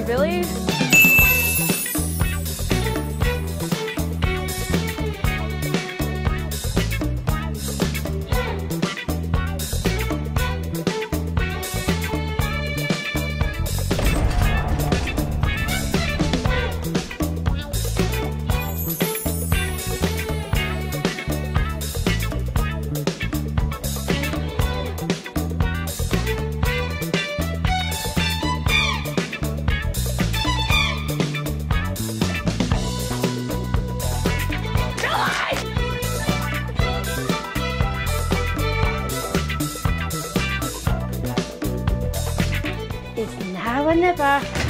Billy. Now or never.